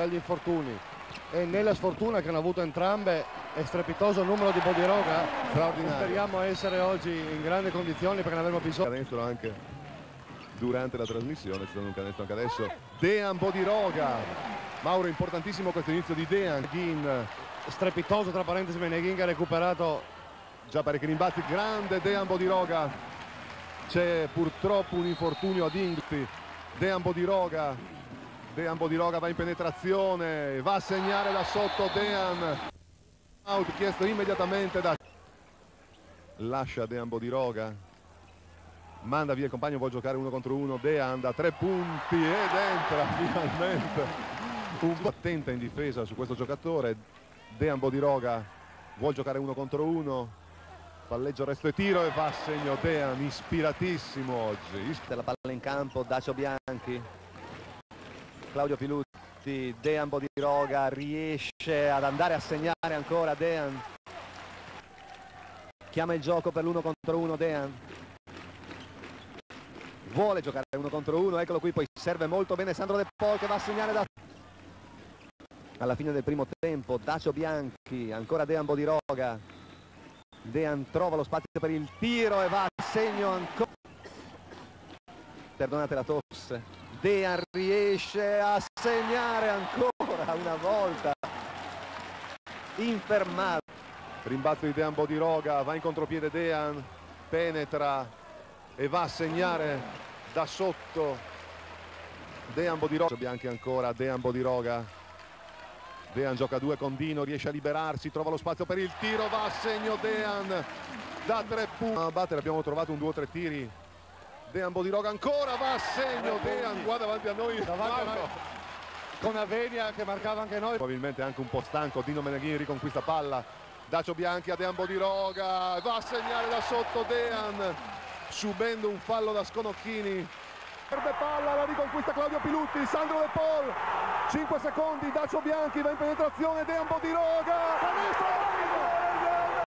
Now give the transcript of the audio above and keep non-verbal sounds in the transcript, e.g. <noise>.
dagli infortuni. E nella sfortuna che hanno avuto entrambe è strepitoso numero di Bodiroga speriamo essere oggi in grandi condizioni perché ne avremo bisogno. Canestro anche durante la trasmissione ci sono un canestro anche adesso. Dean Bodiroga Mauro importantissimo questo inizio di Dean. Ghin strepitoso tra parentesi Meneghin che ha recuperato già parecchi rimbalzi. Grande Dean Bodiroga c'è purtroppo un infortunio ad Ingti Dean Bodiroga Dean Bodiroga va in penetrazione va a segnare da sotto Dean out chiesto immediatamente da lascia Dean Bodiroga. Manda via il compagno vuole giocare uno contro uno. Dean da tre punti ed entra <laughs> finalmente. Un po' attenta in difesa su questo giocatore. Dean Bodiroga vuole giocare uno contro uno. Palleggio resto e tiro e va a segno Dean ispiratissimo oggi. La palla in campo Dacio Bianchi Claudio Pilutti Dean Bodiroga riesce ad andare a segnare ancora Dean? Chiama il gioco per l'uno contro uno Dean? Vuole giocare uno contro uno eccolo qui poi serve molto bene Sandro De Paul che va a segnare da alla fine del primo tempo Dacio Bianchi ancora Dean Bodiroga. Dean trova lo spazio per il tiro e va a segno ancora. Perdonate la tosse Dean riesce a segnare ancora una volta infermato rimbalzo di Dean Bodiroga va in contropiede Dean penetra e va a segnare da sotto Dean Bodiroga Bianchi ancora Dean Bodiroga Dean gioca due con Dino, riesce a liberarsi, trova lo spazio per il tiro, va a segno Dean da tre punti. A battere abbiamo trovato un 2-3 tiri. Dean Bodiroga ancora va a segno Dean qua davanti a noi. davanti a noi con Avenia che marcava anche noi Probabilmente anche un po' stanco, Dino Meneghin riconquista palla. Dacio Bianchi a Dean Bodiroga, va a segnare da sotto Dean subendo un fallo da Sconocchini. Perde palla, la riconquista Claudio Pilutti, Sandro De Paul, 5 secondi, Dacio Bianchi va in penetrazione, Dean Bodiroga, canestro!